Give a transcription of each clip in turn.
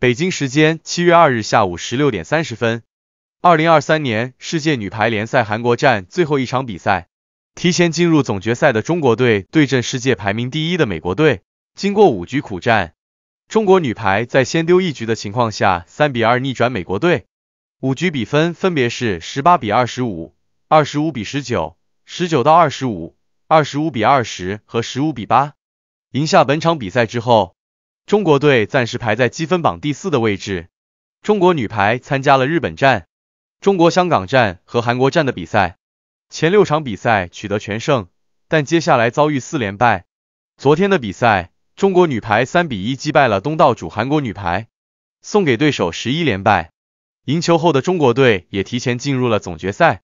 北京时间七月二日下午十六点三十分，二零二三年世界女排联赛韩国站最后一场比赛，提前进入总决赛的中国队对阵世界排名第一的美国队。经过五局苦战，中国女排在先丢一局的情况下，三比二逆转美国队。五局比分分别是十八比二十五、二十五比十九、十九到二十五、二十五比二十和十五比八。赢下本场比赛之后，中国队暂时排在积分榜第四的位置。中国女排参加了日本站、中国香港站和韩国站的比赛，前六场比赛取得全胜，但接下来遭遇四连败。昨天的比赛，中国女排三比一击败了东道主韩国女排，送给对手十一连败。赢球后的中国队也提前进入了总决赛。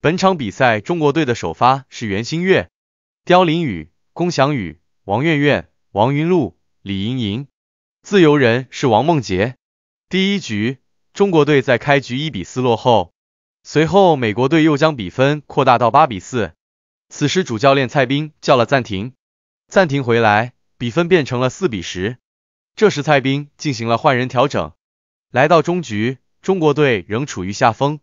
本场比赛，中国队的首发是袁心玥、刁琳宇、龚翔宇、王媛媛、王云露、李盈莹，自由人是王梦洁。第一局，中国队在开局一比四落后，随后美国队又将比分扩大到八比四。此时主教练蔡斌叫了暂停，暂停回来，比分变成了四比十。这时蔡斌进行了换人调整，来到中局。中国队仍处于下风，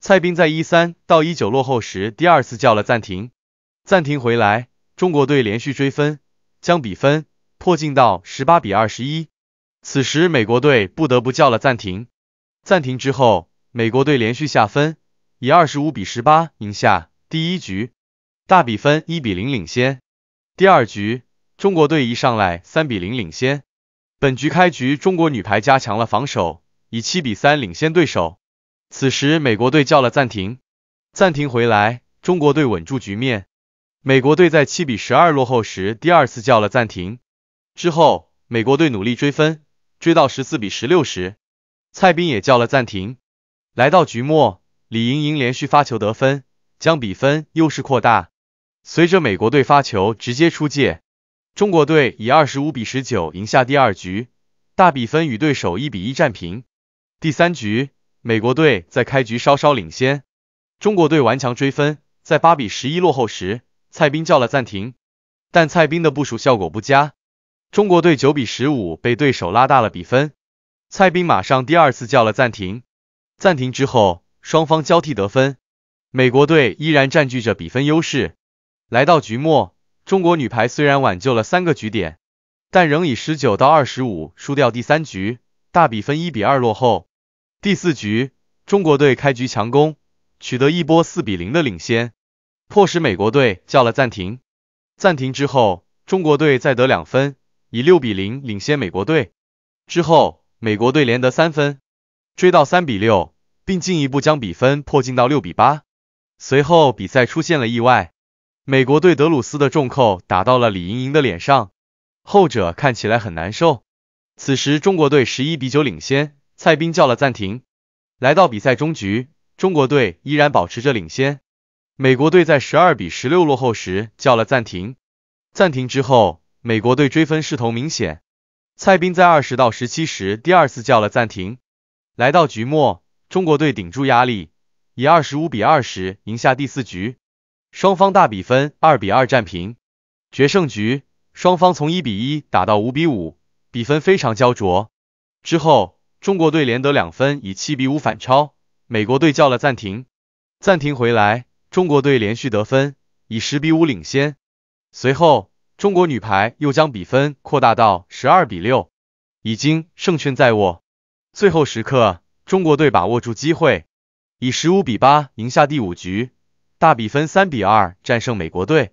蔡斌在一三到一九落后时，第二次叫了暂停。暂停回来，中国队连续追分，将比分迫近到十八比二十一。此时美国队不得不叫了暂停。暂停之后，美国队连续下分，以二十五比十八赢下第一局，大比分一比零领先。第二局，中国队一上来三比零领先。本局开局，中国女排加强了防守。以七比三领先对手。此时美国队叫了暂停，暂停回来，中国队稳住局面。美国队在七比十二落后时，第二次叫了暂停。之后，美国队努力追分，追到十四比十六时，蔡斌也叫了暂停。来到局末，李盈莹连续发球得分，将比分优势扩大。随着美国队发球直接出界，中国队以二十五比十九赢下第二局，大比分与对手一比一战平。第三局，美国队在开局稍稍领先，中国队顽强追分，在八比十一落后时，蔡斌叫了暂停，但蔡斌的部署效果不佳，中国队九比十五被对手拉大了比分，蔡斌马上第二次叫了暂停，暂停之后，双方交替得分，美国队依然占据着比分优势。来到局末，中国女排虽然挽救了三个局点，但仍以十九到二十五输掉第三局。大比分一比二落后。第四局，中国队开局强攻，取得一波四比零的领先，迫使美国队叫了暂停。暂停之后，中国队再得两分，以六比零领先美国队。之后，美国队连得三分，追到三比六，并进一步将比分迫近到六比八。随后，比赛出现了意外，美国队德鲁斯的重扣打到了李盈莹的脸上，后者看起来很难受。此时中国队十一比九领先，蔡斌叫了暂停。来到比赛终局，中国队依然保持着领先。美国队在十二比十六落后时叫了暂停。暂停之后，美国队追分势头明显。蔡斌在二十到十七时第二次叫了暂停。来到局末，中国队顶住压力，以二十五比二十赢下第四局，双方大比分二比二战平。决胜局，双方从一比一打到五比五。比分非常焦灼，之后中国队连得两分，以七比五反超。美国队叫了暂停，暂停回来，中国队连续得分，以十比五领先。随后中国女排又将比分扩大到十二比六，已经胜券在握。最后时刻，中国队把握住机会，以十五比八赢下第五局，大比分三比二战胜美国队。